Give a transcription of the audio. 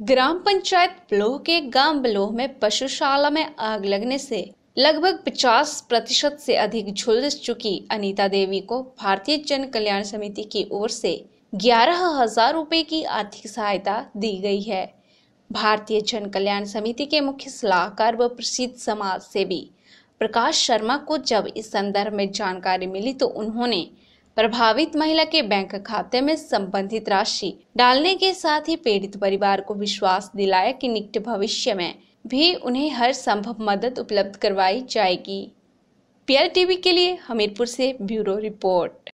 ग्राम पंचायत बलोह के गाँव बलोह में पशुशाला में आग लगने से लगभग 50 प्रतिशत से अधिक झुलस चुकी अनीता देवी को भारतीय जन कल्याण समिति की ओर से ग्यारह हज़ार रूपए की आर्थिक सहायता दी गई है। भारतीय जन कल्याण समिति के मुख्य सलाहकार व प्रसिद्ध समाज सेवी प्रकाश शर्मा को जब इस संदर्भ में जानकारी मिली तो उन्होंने प्रभावित महिला के बैंक खाते में संबंधित राशि डालने के साथ ही पीड़ित परिवार को विश्वास दिलाया कि निकट भविष्य में भी उन्हें हर संभव मदद उपलब्ध करवाई जाएगी। पीआर टीवी के लिए हमीरपुर से ब्यूरो रिपोर्ट।